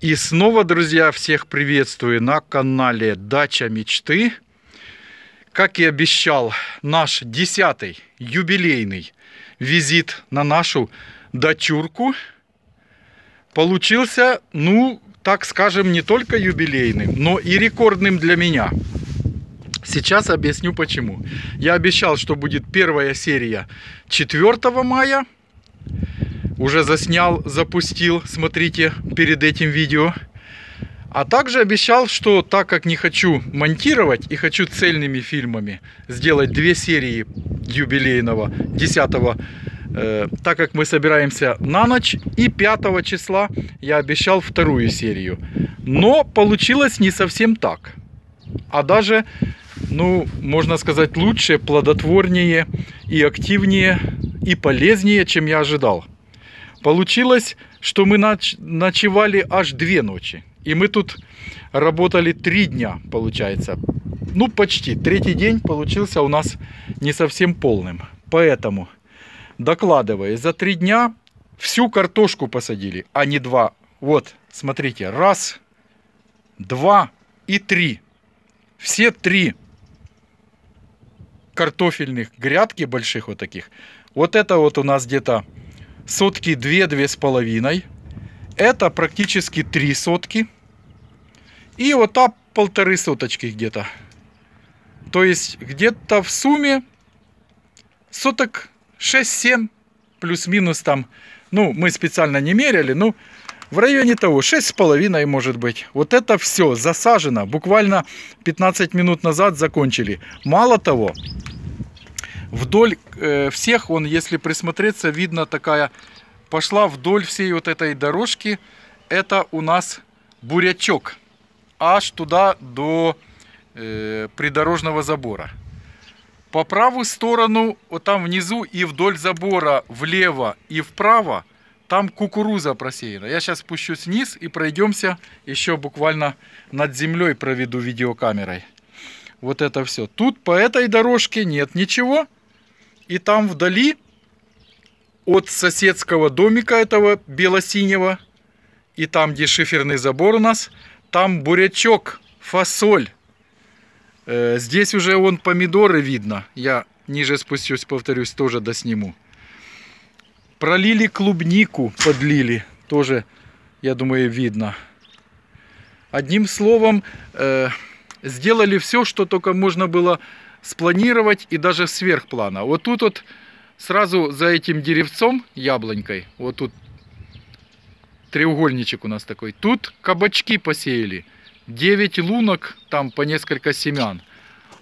И снова, друзья, всех приветствую на канале Дача Мечты. Как и обещал, наш десятый юбилейный визит на нашу дочурку получился, ну, так скажем, не только юбилейным, но и рекордным для меня. Сейчас объясню почему. Я обещал, что будет первая серия 4 мая – уже заснял, запустил, смотрите, перед этим видео. А также обещал, что так как не хочу монтировать и хочу цельными фильмами сделать две серии юбилейного 10 э, так как мы собираемся на ночь и 5 числа я обещал вторую серию. Но получилось не совсем так. А даже, ну, можно сказать, лучше, плодотворнее и активнее и полезнее, чем я ожидал. Получилось, что мы ноч ночевали аж две ночи. И мы тут работали три дня, получается. Ну, почти. Третий день получился у нас не совсем полным. Поэтому, докладывая, за три дня всю картошку посадили, а не два. Вот, смотрите, раз, два и три. Все три картофельных грядки больших вот таких. Вот это вот у нас где-то сотки 2-2 с половиной. Это практически 3 сотки. И вот та полторы соточки где-то. То есть где-то в сумме соток 6-7 плюс-минус там. Ну, мы специально не меряли, ну, в районе того, 6,5 может быть. Вот это все засажено. Буквально 15 минут назад закончили. Мало того, вдоль э, всех, он, если присмотреться, видно такая, пошла вдоль всей вот этой дорожки, это у нас бурячок, аж туда до э, придорожного забора. По правую сторону, вот там внизу и вдоль забора, влево и вправо, там кукуруза просеяна. Я сейчас спущусь вниз и пройдемся еще буквально над землей проведу видеокамерой. Вот это все. Тут по этой дорожке нет ничего. И там вдали от соседского домика этого бело-синего, и там, где шиферный забор у нас, там бурячок, фасоль. Э, здесь уже вон помидоры видно. Я ниже спустюсь, повторюсь, тоже досниму. Пролили клубнику, подлили. Тоже, я думаю, видно. Одним словом, э, сделали все, что только можно было спланировать и даже сверх плана. Вот тут вот сразу за этим деревцом, яблонькой, вот тут треугольничек у нас такой. Тут кабачки посеяли. 9 лунок, там по несколько семян.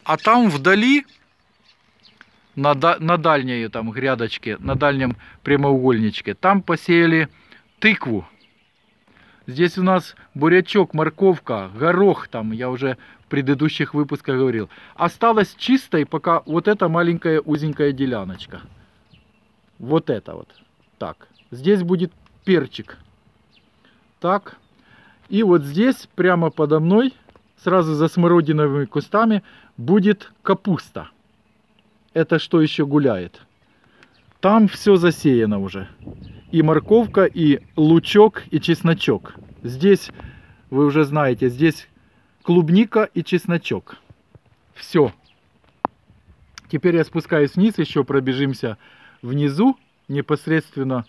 А там вдали, на, на дальней там грядочке, на дальнем прямоугольничке, там посеяли тыкву. Здесь у нас бурячок, морковка, горох, там я уже предыдущих выпусках говорил. Осталось чистой пока вот эта маленькая узенькая деляночка. Вот это вот. Так. Здесь будет перчик. Так. И вот здесь, прямо подо мной, сразу за смородиновыми кустами, будет капуста. Это что еще гуляет? Там все засеяно уже и морковка, и лучок, и чесночок. Здесь, вы уже знаете, здесь клубника и чесночок. Все. Теперь я спускаюсь вниз, еще пробежимся внизу, непосредственно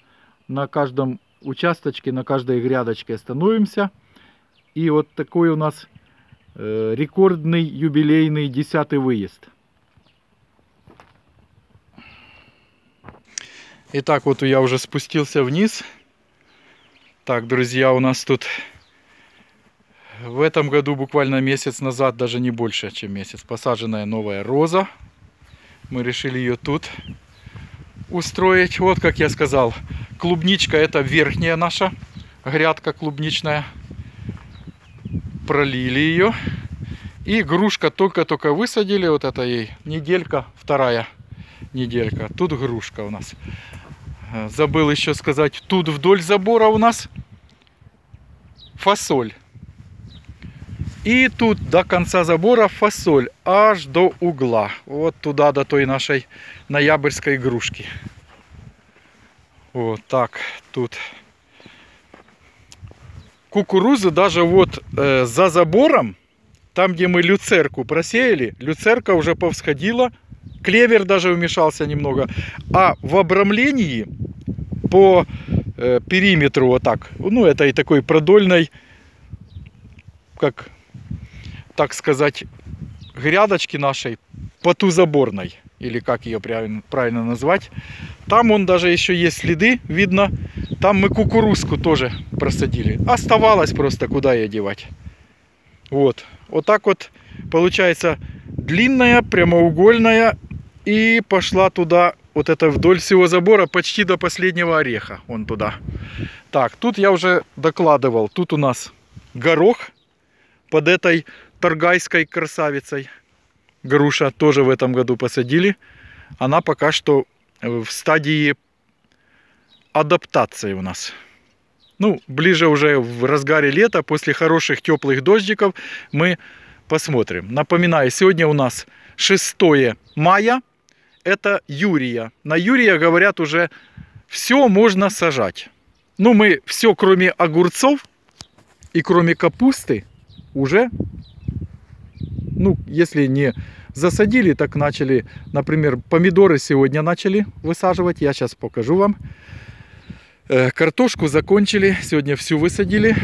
на каждом участочке, на каждой грядочке остановимся. И вот такой у нас э, рекордный юбилейный десятый выезд. Итак, вот я уже спустился вниз. Так, друзья, у нас тут в этом году буквально месяц назад, даже не больше, чем месяц, посаженная новая роза. Мы решили ее тут устроить. Вот, как я сказал, клубничка это верхняя наша грядка клубничная. Пролили ее. И грушка только-только высадили. Вот это ей неделька, вторая неделька. Тут грушка у нас. Забыл еще сказать, тут вдоль забора у нас фасоль. И тут до конца забора фасоль, аж до угла. Вот туда, до той нашей ноябрьской игрушки. Вот так тут. кукурузы даже вот э, за забором, там, где мы люцерку просеяли, люцерка уже повсходила, клевер даже вмешался немного. А в обрамлении по э, периметру вот так, ну, этой такой продольной, как, так сказать, грядочки нашей, по ту заборной, или как ее правильно назвать, там он даже еще есть следы, видно, там мы кукурузку тоже просадили. Оставалось просто, куда ее девать. Вот. Вот так вот получается длинная, прямоугольная. И пошла туда, вот это вдоль всего забора, почти до последнего ореха. Он туда. Так, тут я уже докладывал. Тут у нас горох под этой торгайской красавицей. Груша тоже в этом году посадили. Она пока что в стадии адаптации у нас. Ну, ближе уже в разгаре лета, после хороших теплых дождиков, мы посмотрим. Напоминаю, сегодня у нас 6 мая, это Юрия. На Юрия, говорят, уже все можно сажать. Ну, мы все, кроме огурцов и кроме капусты, уже, ну, если не засадили, так начали, например, помидоры сегодня начали высаживать. Я сейчас покажу вам. Э, картошку закончили, сегодня всю высадили.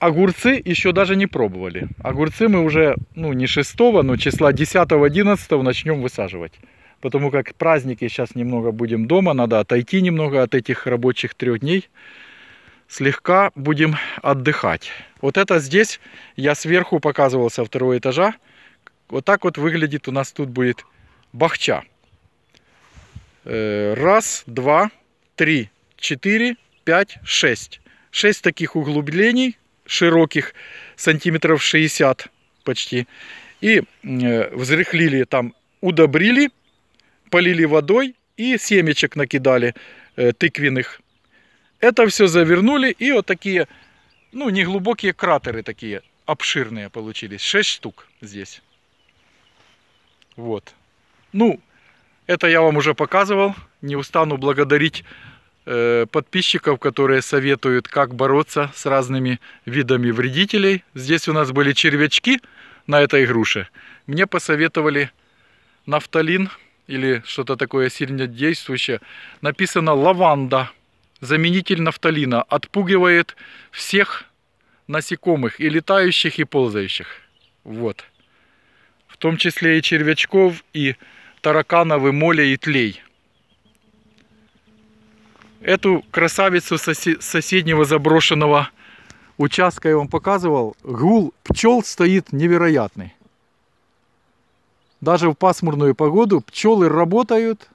Огурцы еще даже не пробовали. Огурцы мы уже, ну не 6, но числа 10-11 начнем высаживать. Потому как праздники сейчас немного будем дома, надо отойти немного от этих рабочих трех дней. Слегка будем отдыхать. Вот это здесь я сверху показывал со второго этажа. Вот так вот выглядит у нас тут будет бахча. Э, раз, два, 3, 4, 5, 6. 6 таких углублений широких, сантиметров 60 почти. И э, взрыхлили там, удобрили, полили водой и семечек накидали э, тыквенных. Это все завернули и вот такие, ну не глубокие кратеры такие, обширные получились. 6 штук здесь. Вот. Ну, это я вам уже показывал. Не устану благодарить э, подписчиков, которые советуют, как бороться с разными видами вредителей. Здесь у нас были червячки на этой груше. Мне посоветовали нафталин или что-то такое сильно действующее. Написано лаванда. Заменитель нафталина. Отпугивает всех насекомых, и летающих, и ползающих. Вот. В том числе и червячков, и тараканов, и моля, и тлей. Эту красавицу соседнего заброшенного участка я вам показывал. Гул пчел стоит невероятный. Даже в пасмурную погоду пчелы работают,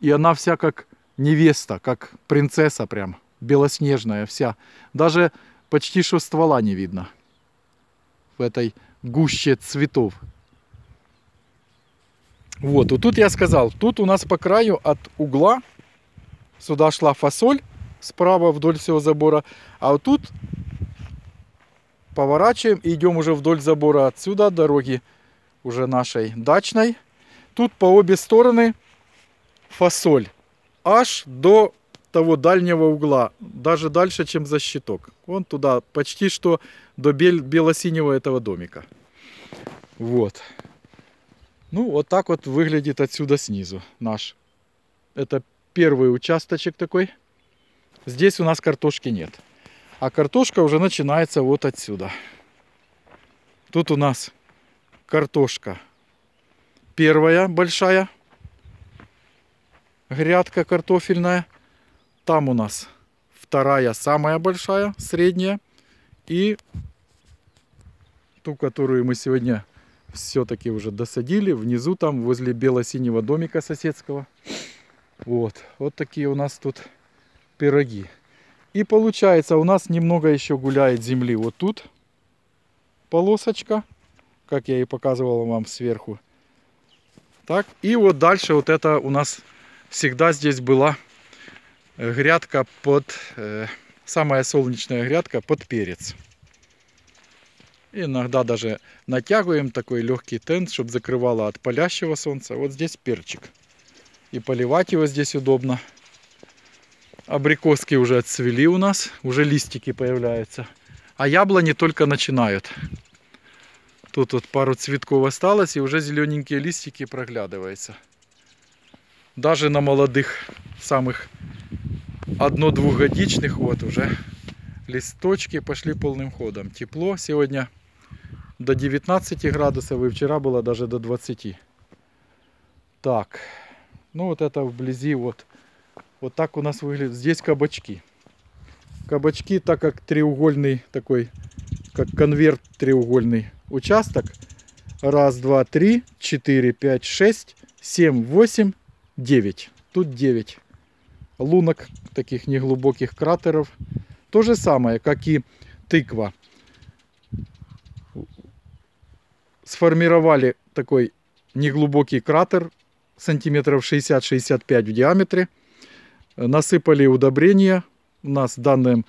и она вся как невеста, как принцесса прям, белоснежная вся. Даже почти что ствола не видно в этой гуще цветов. Вот, вот тут я сказал, тут у нас по краю от угла сюда шла фасоль справа вдоль всего забора, а вот тут поворачиваем и идем уже вдоль забора отсюда, дороги уже нашей дачной. Тут по обе стороны фасоль, аж до того дальнего угла, даже дальше, чем за щиток. Вон туда, почти что до бело-синего этого домика. Вот. Ну, вот так вот выглядит отсюда снизу наш. Это первый участочек такой. Здесь у нас картошки нет. А картошка уже начинается вот отсюда. Тут у нас картошка первая большая грядка картофельная. Там у нас вторая самая большая, средняя. И ту, которую мы сегодня все-таки уже досадили. Внизу там, возле бело-синего домика соседского. Вот, вот такие у нас тут пироги. И получается у нас немного еще гуляет земли вот тут. Полосочка, как я и показывал вам сверху. Так, и вот дальше вот это у нас всегда здесь была грядка под, э, самая солнечная грядка под перец. Иногда даже натягиваем такой легкий тент, чтобы закрывало от палящего солнца. Вот здесь перчик. И поливать его здесь удобно. Абрикоски уже отцвели у нас, уже листики появляются. А яблони только начинают. Тут вот пару цветков осталось, и уже зелененькие листики проглядываются. Даже на молодых, самых одно-двухгодичных, вот уже листочки пошли полным ходом. Тепло сегодня до 19 градусов, и вчера было даже до 20. Так, ну вот это вблизи вот, вот так у нас выглядит. Здесь кабачки. Кабачки, так как треугольный такой, как конверт треугольный участок. Раз, два, три, четыре, пять, шесть, семь, восемь, девять. Тут девять лунок, таких неглубоких кратеров. То же самое, как и тыква. Сформировали такой неглубокий кратер сантиметров 60-65 в диаметре. Насыпали удобрения. У нас в данном,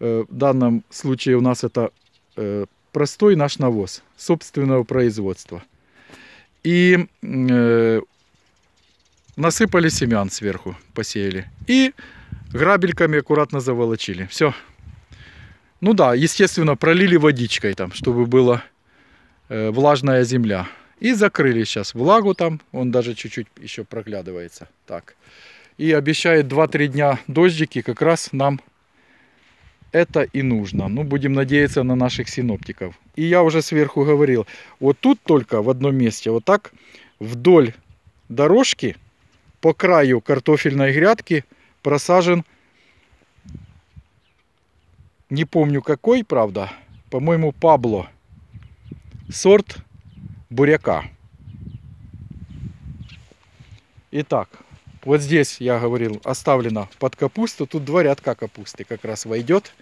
э, в данном случае у нас это э, простой наш навоз собственного производства. И э, насыпали семян сверху, посеяли. И грабельками аккуратно заволочили. Все. Ну да, естественно, пролили водичкой там, чтобы была э, влажная земля. И закрыли сейчас влагу там, он даже чуть-чуть еще проглядывается. Так. И обещает 2-3 дня дождики, как раз нам это и нужно. Ну, будем надеяться на наших синоптиков. И я уже сверху говорил, вот тут только в одном месте, вот так вдоль дорожки по краю картофельной грядки просажен, не помню какой, правда, по-моему, Пабло, сорт буряка. Итак, вот здесь, я говорил, оставлено под капусту. Тут два рядка капусты как раз войдет.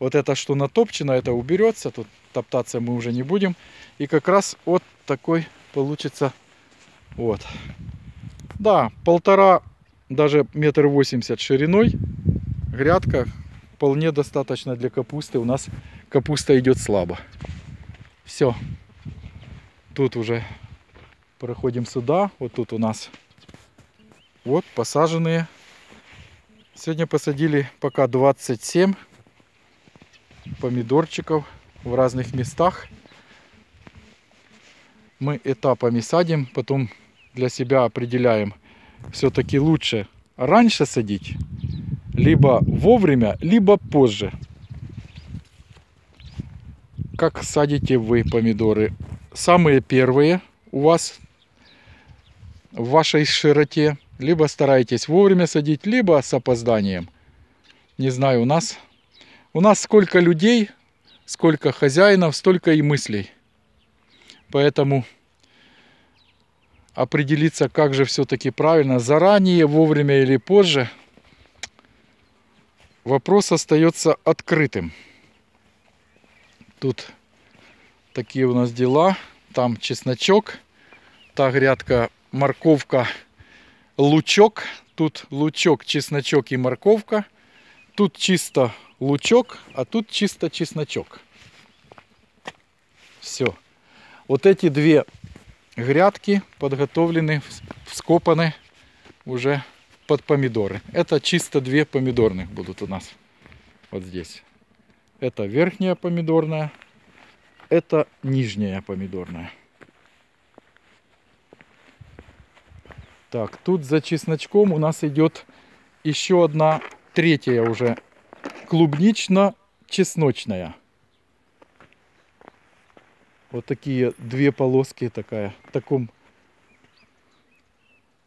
Вот это, что натопчено, это уберется. Тут топтаться мы уже не будем. И как раз вот такой получится вот да, полтора, даже метр восемьдесят шириной. Грядка вполне достаточно для капусты. У нас капуста идет слабо. Все. Тут уже проходим сюда. Вот тут у нас вот посаженные. Сегодня посадили пока 27 помидорчиков в разных местах. Мы этапами садим, потом для себя определяем, все-таки лучше раньше садить, либо вовремя, либо позже. Как садите вы помидоры? Самые первые у вас в вашей широте, либо стараетесь вовремя садить, либо с опозданием. Не знаю, у нас у нас сколько людей, сколько хозяинов, столько и мыслей. Поэтому определиться, как же все-таки правильно, заранее, вовремя или позже, вопрос остается открытым. Тут такие у нас дела. Там чесночок, та грядка морковка, лучок. Тут лучок, чесночок и морковка. Тут чисто лучок, а тут чисто чесночок. Все. Вот эти две грядки подготовлены, вскопаны уже под помидоры. Это чисто две помидорных будут у нас вот здесь. Это верхняя помидорная, это нижняя помидорная. Так, тут за чесночком у нас идет еще одна третья уже клубнично-чесночная. Вот такие две полоски такая. Таком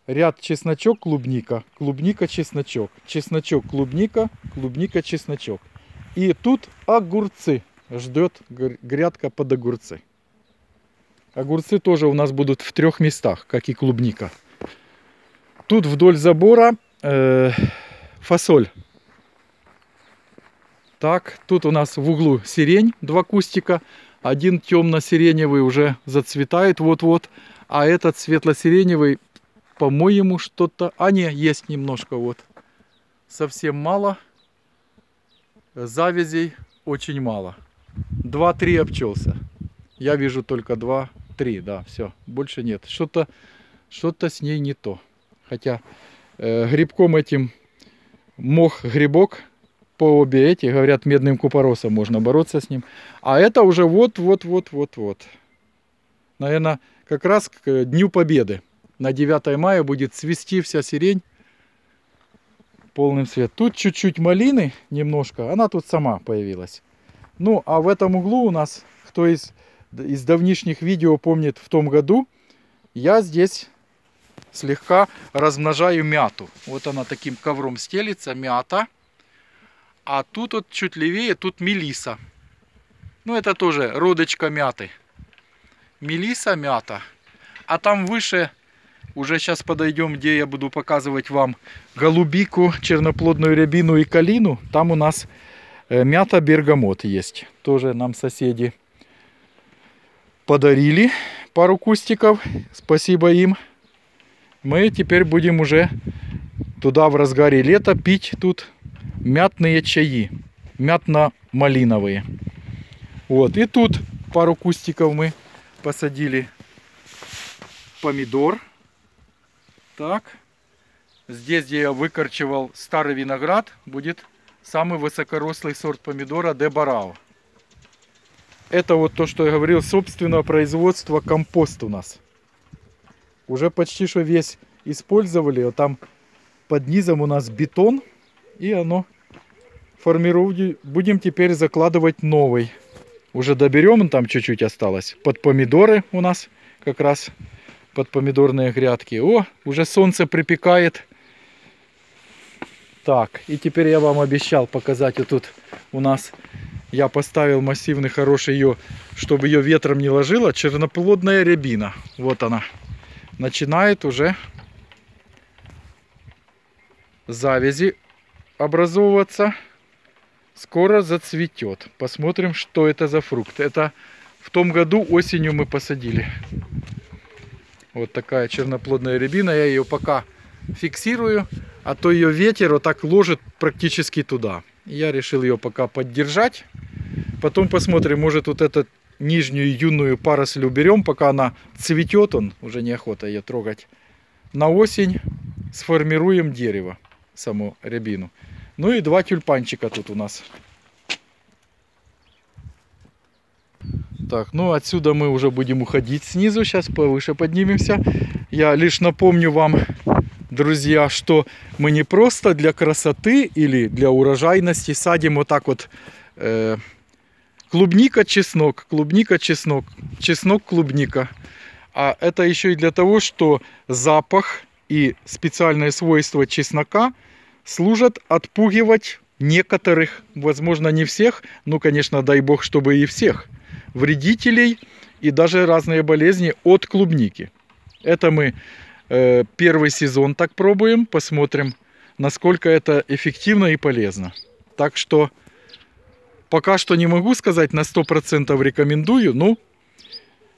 ряд чесночок, клубника, клубника, чесночок, чесночок, клубника, клубника, чесночок. И тут огурцы. Ждет грядка под огурцы. Огурцы тоже у нас будут в трех местах, как и клубника. Тут вдоль забора э, фасоль. Так, тут у нас в углу сирень, два кустика. Один темно-сиреневый уже зацветает вот-вот, а этот светло-сиреневый, по-моему, что-то... А, не, есть немножко вот. Совсем мало. Завязей очень мало. Два-три обчелся. Я вижу только два-три, да, все. Больше нет. Что-то что, -то, с ней не то. Хотя э, грибком этим мох грибок по обе эти, говорят, медным купоросом можно бороться с ним. А это уже вот-вот-вот-вот-вот. Наверное, как раз к Дню Победы. На 9 мая будет цвести вся сирень полным цвет. Тут чуть-чуть малины немножко, она тут сама появилась. Ну, а в этом углу у нас, кто из, из давнишних видео помнит в том году, я здесь слегка размножаю мяту. Вот она таким ковром стелится, мята. А тут вот чуть левее, тут мелиса. Ну, это тоже родочка мяты. Мелиса, мята. А там выше, уже сейчас подойдем, где я буду показывать вам голубику, черноплодную рябину и калину. Там у нас э, мята бергамот есть. Тоже нам соседи подарили пару кустиков. Спасибо им. Мы теперь будем уже туда в разгаре лета пить тут мятные чаи. Мятно-малиновые. Вот. И тут пару кустиков мы посадили. Помидор. Так. Здесь, где я выкорчевал старый виноград, будет самый высокорослый сорт помидора Де Барао. Это вот то, что я говорил, собственного производства компост у нас. Уже почти что весь использовали. Вот там под низом у нас бетон. И оно формируем. Будем теперь закладывать новый. Уже доберем, там чуть-чуть осталось. Под помидоры у нас как раз. Под помидорные грядки. О, уже солнце припекает. Так, и теперь я вам обещал показать вот тут у нас я поставил массивный хороший ее, чтобы ее ветром не ложило, черноплодная рябина. Вот она. Начинает уже завязи образовываться. Скоро зацветет. Посмотрим, что это за фрукт. Это в том году осенью мы посадили. Вот такая черноплодная рябина. Я ее пока фиксирую, а то ее ветер вот так ложит практически туда. Я решил ее пока поддержать. Потом посмотрим, может вот эту нижнюю юную паросль уберем, пока она цветет, он уже неохота ее трогать. На осень сформируем дерево, саму рябину. Ну и два тюльпанчика тут у нас. Так, ну отсюда мы уже будем уходить снизу. Сейчас повыше поднимемся. Я лишь напомню вам, друзья, что мы не просто для красоты или для урожайности садим вот так вот э, Клубника, чеснок, клубника, чеснок, чеснок, клубника. А это еще и для того, что запах и специальные свойства чеснока служат отпугивать некоторых, возможно не всех, ну конечно дай бог, чтобы и всех, вредителей и даже разные болезни от клубники. Это мы э, первый сезон так пробуем, посмотрим, насколько это эффективно и полезно. Так что Пока что не могу сказать на 100% рекомендую, но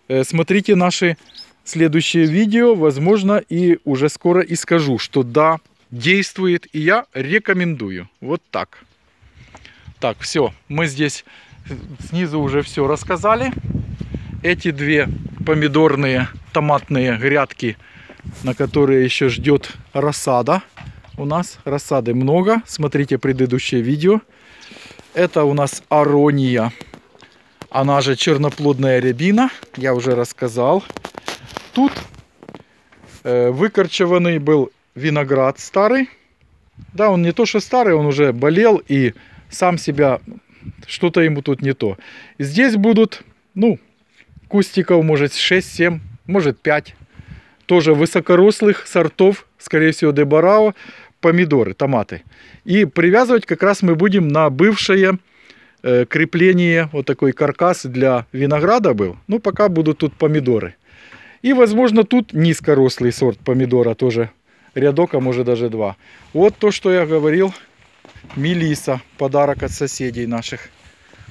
э, смотрите наши следующие видео, возможно, и уже скоро и скажу, что да, действует, и я рекомендую. Вот так. Так, все, мы здесь снизу уже все рассказали. Эти две помидорные, томатные грядки, на которые еще ждет рассада. У нас рассады много. Смотрите предыдущее видео. Это у нас арония. Она же черноплодная рябина. Я уже рассказал. Тут э, выкорчеванный был виноград старый. Да, он не то что старый, он уже болел и сам себя, что-то ему тут не то. Здесь будут, ну, кустиков может 6-7, может 5. Тоже высокорослых сортов, скорее всего, дебарао помидоры, томаты. И привязывать как раз мы будем на бывшее э, крепление, вот такой каркас для винограда был. Ну, пока будут тут помидоры. И, возможно, тут низкорослый сорт помидора тоже. Рядок, а может даже два. Вот то, что я говорил. Мелиса, подарок от соседей наших.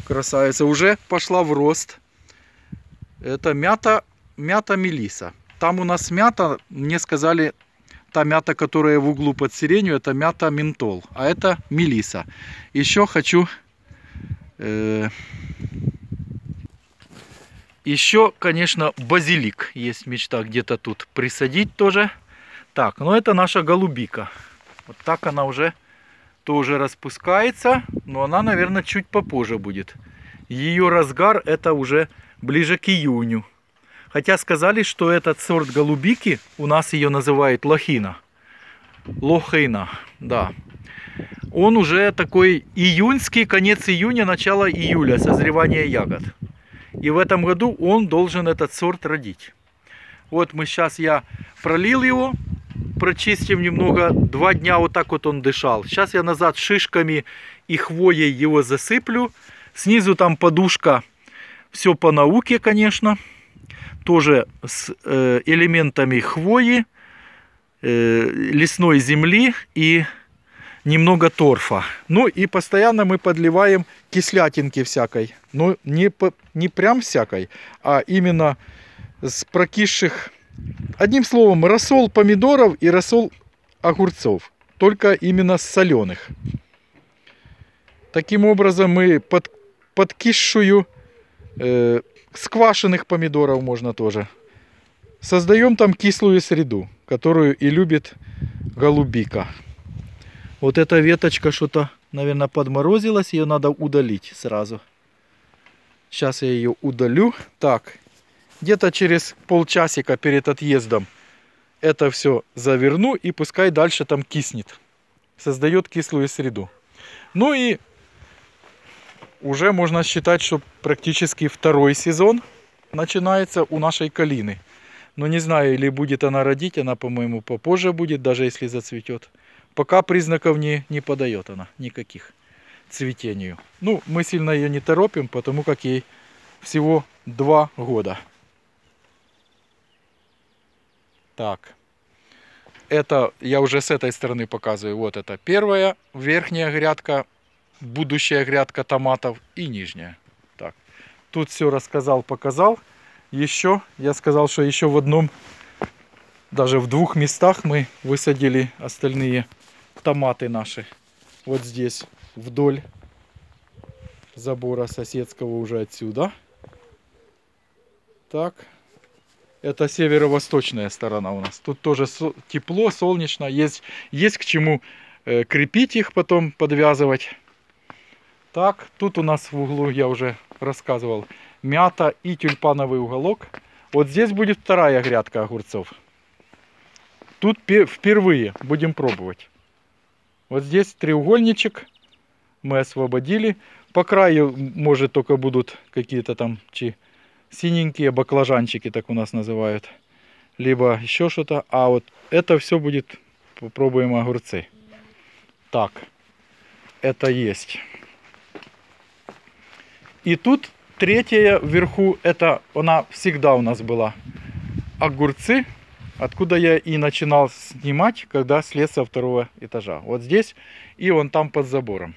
Красавица. Уже пошла в рост. Это мята, мята мелиса. Там у нас мята, мне сказали, та мята, которая в углу под сиренью, это мята ментол, а это мелиса. Еще хочу... Э, еще, конечно, базилик есть мечта где-то тут присадить тоже. Так, ну это наша голубика. Вот так она уже тоже распускается, но она, наверное, чуть попозже будет. Ее разгар это уже ближе к июню. Хотя сказали, что этот сорт голубики, у нас ее называют лохина. Лохина, да. Он уже такой июньский, конец июня, начало июля, созревание ягод. И в этом году он должен этот сорт родить. Вот мы сейчас я пролил его, прочистим немного, два дня вот так вот он дышал. Сейчас я назад шишками и хвоей его засыплю. Снизу там подушка, все по науке, конечно. Тоже с э, элементами хвои, э, лесной земли и немного торфа. Ну и постоянно мы подливаем кислятинки всякой. Но не, по, не прям всякой, а именно с прокисших... Одним словом, рассол помидоров и рассол огурцов. Только именно соленых. Таким образом мы под, подкисшую э, сквашенных помидоров можно тоже. Создаем там кислую среду, которую и любит голубика. Вот эта веточка что-то, наверное, подморозилась. Ее надо удалить сразу. Сейчас я ее удалю. Так, где-то через полчасика перед отъездом это все заверну и пускай дальше там киснет. Создает кислую среду. Ну и уже можно считать, что практически второй сезон начинается у нашей калины. Но не знаю, или будет она родить, она, по-моему, попозже будет, даже если зацветет. Пока признаков не, не подает она никаких цветению. Ну, мы сильно ее не торопим, потому как ей всего два года. Так. Это я уже с этой стороны показываю. Вот это первая верхняя грядка, будущая грядка томатов и нижняя. Так. Тут все рассказал, показал. Еще я сказал, что еще в одном, даже в двух местах мы высадили остальные томаты наши. Вот здесь вдоль забора соседского уже отсюда. Так. Это северо-восточная сторона у нас. Тут тоже тепло, солнечно. Есть, есть к чему э, крепить их, потом подвязывать. Так, тут у нас в углу, я уже рассказывал, мята и тюльпановый уголок. Вот здесь будет вторая грядка огурцов. Тут впервые будем пробовать. Вот здесь треугольничек мы освободили. По краю, может, только будут какие-то там чи синенькие баклажанчики, так у нас называют. Либо еще что-то. А вот это все будет, попробуем огурцы. Так, это есть. И тут третья вверху, это она всегда у нас была. Огурцы Откуда я и начинал снимать, когда слез со второго этажа. Вот здесь и вон там под забором.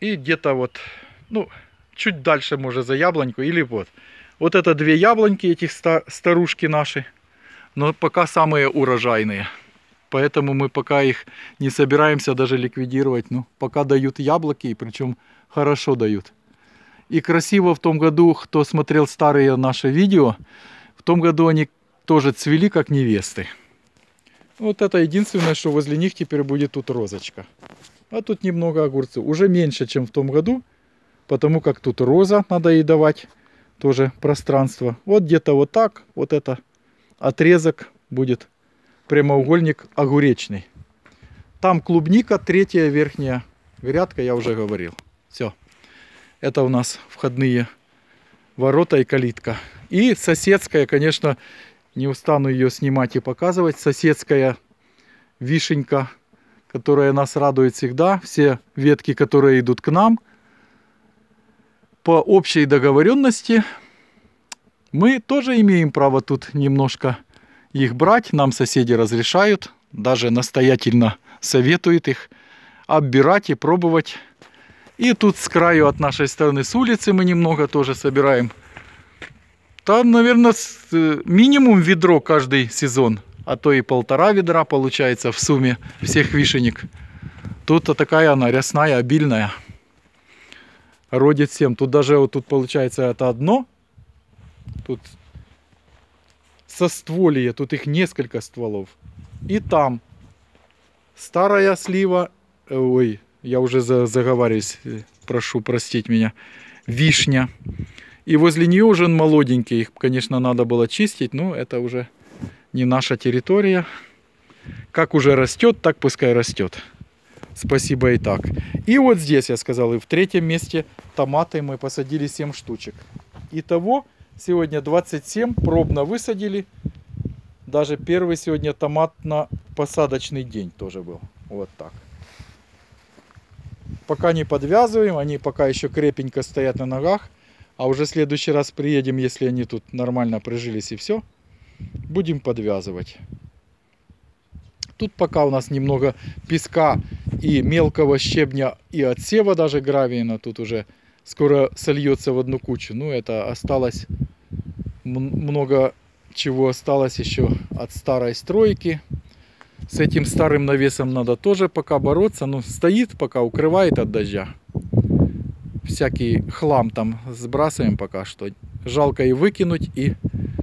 И где-то вот, ну, чуть дальше, может, за яблоньку или вот. Вот это две яблоньки, этих старушки наши. Но пока самые урожайные. Поэтому мы пока их не собираемся даже ликвидировать. Ну, пока дают яблоки, и причем хорошо дают. И красиво в том году, кто смотрел старые наши видео, в том году они тоже цвели как невесты. Вот это единственное, что возле них теперь будет тут розочка. А тут немного огурцев. Уже меньше, чем в том году, потому как тут роза, надо ей давать тоже пространство. Вот где-то вот так, вот это отрезок будет прямоугольник огуречный. Там клубника, третья верхняя грядка, я уже говорил. Все. Это у нас входные ворота и калитка. И соседская, конечно, не устану ее снимать и показывать. Соседская вишенька, которая нас радует всегда. Все ветки, которые идут к нам. По общей договоренности мы тоже имеем право тут немножко их брать. Нам соседи разрешают. Даже настоятельно советуют их оббирать и пробовать. И тут с краю от нашей стороны с улицы мы немного тоже собираем там, наверное, э, минимум ведро каждый сезон, а то и полтора ведра получается в сумме всех вишенек. Тут такая она рясная, обильная. Родит всем. Тут даже вот тут получается это одно. Тут состволье, тут их несколько стволов. И там старая слива, ой, я уже за, заговариваюсь, э, прошу простить меня, вишня. И возле нее уже он молоденький, их, конечно, надо было чистить, но это уже не наша территория. Как уже растет, так пускай растет. Спасибо и так. И вот здесь, я сказал, и в третьем месте томаты мы посадили 7 штучек. Итого сегодня 27 пробно высадили. Даже первый сегодня томатно-посадочный день тоже был. Вот так. Пока не подвязываем, они пока еще крепенько стоят на ногах. А уже в следующий раз приедем, если они тут нормально прижились и все, будем подвязывать. Тут пока у нас немного песка и мелкого щебня и отсева даже гравийно. Тут уже скоро сольется в одну кучу. Ну, это осталось много чего осталось еще от старой стройки. С этим старым навесом надо тоже пока бороться. Ну, стоит пока, укрывает от дождя. Всякий хлам там сбрасываем пока что. Жалко и выкинуть, и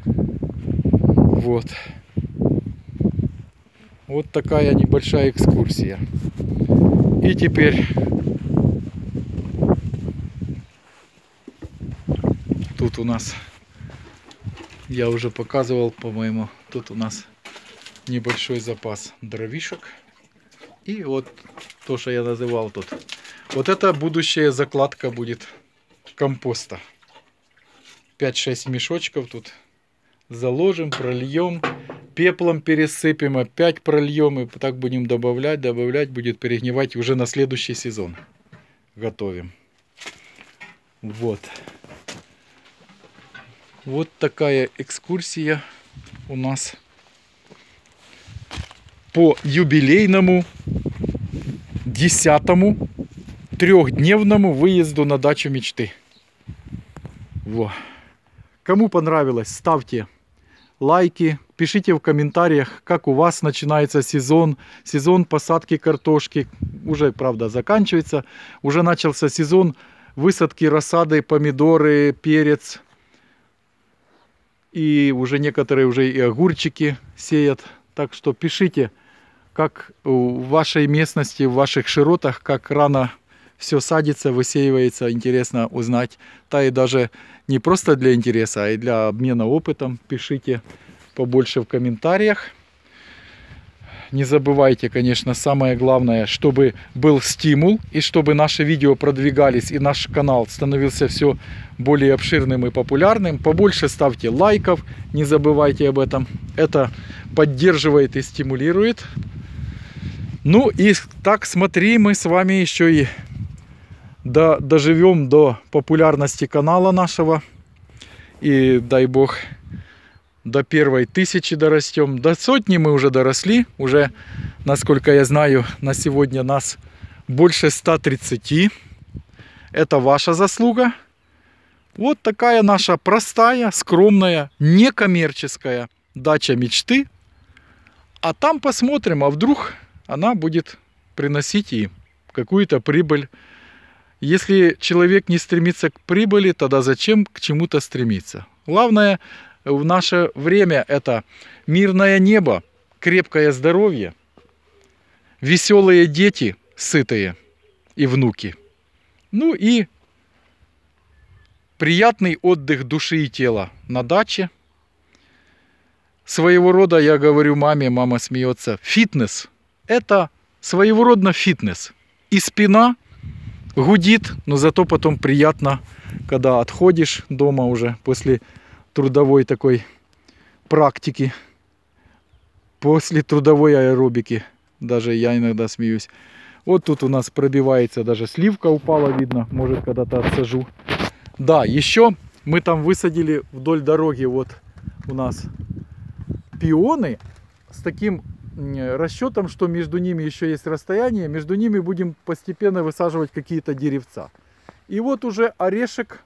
вот. Вот такая небольшая экскурсия. И теперь тут у нас, я уже показывал, по-моему, тут у нас небольшой запас дровишек. И вот то, что я называл тут. Вот это будущая закладка будет компоста. 5-6 мешочков тут заложим, прольем, пеплом пересыпем, опять прольем и так будем добавлять, добавлять, будет перегнивать уже на следующий сезон. Готовим. Вот. Вот такая экскурсия у нас по юбилейному десятому трехдневному выезду на дачу мечты. Во. Кому понравилось, ставьте лайки, пишите в комментариях, как у вас начинается сезон, сезон посадки картошки. Уже, правда, заканчивается. Уже начался сезон высадки рассады, помидоры, перец. И уже некоторые уже и огурчики сеят. Так что пишите, как в вашей местности, в ваших широтах, как рано все садится, высеивается, интересно узнать. Та и даже не просто для интереса, а и для обмена опытом. Пишите побольше в комментариях. Не забывайте, конечно, самое главное, чтобы был стимул, и чтобы наши видео продвигались, и наш канал становился все более обширным и популярным. Побольше ставьте лайков, не забывайте об этом. Это поддерживает и стимулирует. Ну и так смотри, мы с вами еще и до, доживем до популярности канала нашего. И дай бог до первой тысячи дорастем. До сотни мы уже доросли. Уже, насколько я знаю, на сегодня нас больше 130. Это ваша заслуга. Вот такая наша простая, скромная, некоммерческая дача мечты. А там посмотрим, а вдруг она будет приносить и какую-то прибыль. Если человек не стремится к прибыли, тогда зачем к чему-то стремиться? Главное в наше время это мирное небо, крепкое здоровье, веселые дети, сытые и внуки. Ну и приятный отдых души и тела на даче. Своего рода, я говорю маме, мама смеется, фитнес – это своего рода фитнес. И спина гудит, но зато потом приятно, когда отходишь дома уже после трудовой такой практики, после трудовой аэробики. Даже я иногда смеюсь. Вот тут у нас пробивается, даже сливка упала, видно, может когда-то отсажу. Да, еще мы там высадили вдоль дороги, вот у нас пионы с таким расчетом, что между ними еще есть расстояние, между ними будем постепенно высаживать какие-то деревца. И вот уже орешек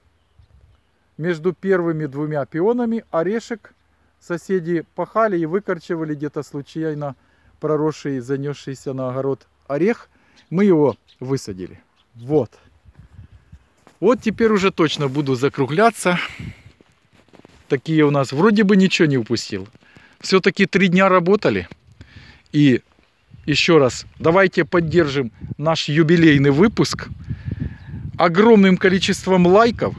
между первыми двумя пионами, орешек соседи пахали и выкорчевали где-то случайно проросший, занесшийся на огород орех. Мы его высадили. Вот. Вот теперь уже точно буду закругляться. Такие у нас вроде бы ничего не упустил. Все-таки три дня работали. И еще раз, давайте поддержим наш юбилейный выпуск огромным количеством лайков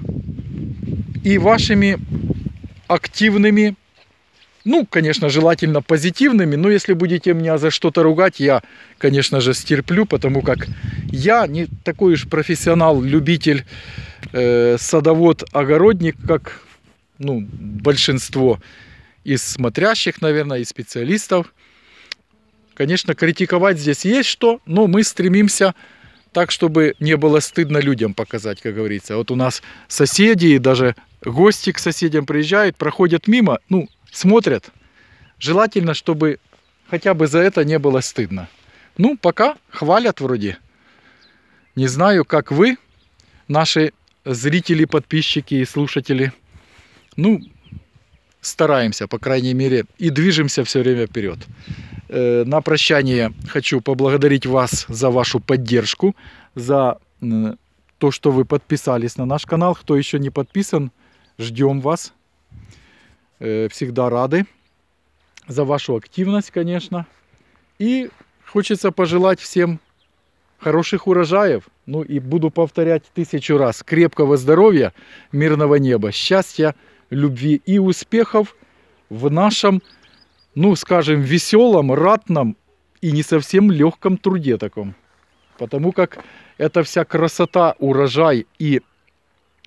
и вашими активными, ну, конечно, желательно позитивными, но если будете меня за что-то ругать, я, конечно же, стерплю, потому как я не такой уж профессионал, любитель, э, садовод, огородник, как ну, большинство из смотрящих, наверное, и специалистов. Конечно, критиковать здесь есть что, но мы стремимся так, чтобы не было стыдно людям показать, как говорится. Вот у нас соседи и даже гости к соседям приезжают, проходят мимо, ну, смотрят. Желательно, чтобы хотя бы за это не было стыдно. Ну, пока хвалят вроде. Не знаю, как вы, наши зрители, подписчики и слушатели. Ну, стараемся, по крайней мере, и движемся все время вперед. Э, на прощание хочу поблагодарить вас за вашу поддержку, за то, что вы подписались на наш канал. Кто еще не подписан, ждем вас. Э, всегда рады за вашу активность, конечно. И хочется пожелать всем хороших урожаев. Ну и буду повторять тысячу раз. Крепкого здоровья, мирного неба, счастья, любви и успехов в нашем, ну скажем, веселом, ратном и не совсем легком труде таком. Потому как эта вся красота, урожай и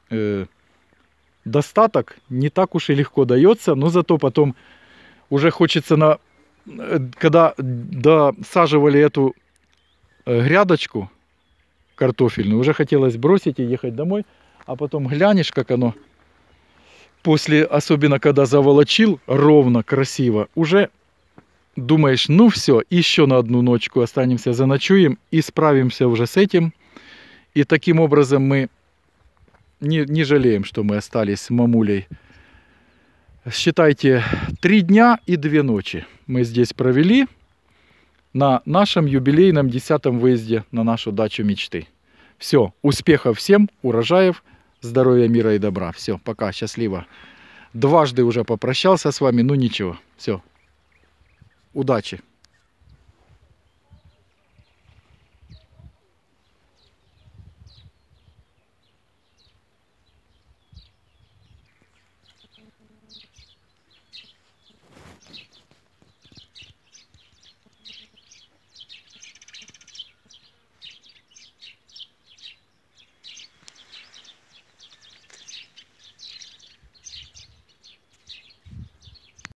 э, достаток не так уж и легко дается, но зато потом уже хочется на... Э, когда досаживали эту э, грядочку картофельную, уже хотелось бросить и ехать домой, а потом глянешь, как оно после, особенно когда заволочил ровно, красиво, уже думаешь, ну все, еще на одну ночку останемся, заночуем и справимся уже с этим. И таким образом мы не, не жалеем, что мы остались с мамулей. Считайте, три дня и две ночи мы здесь провели на нашем юбилейном десятом выезде на нашу дачу мечты. Все, успехов всем, урожаев, здоровья, мира и добра. Все, пока, счастливо. Дважды уже попрощался с вами, ну ничего, все. Удачи!